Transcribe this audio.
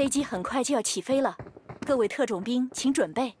飞机很快就要起飞了，各位特种兵请准备。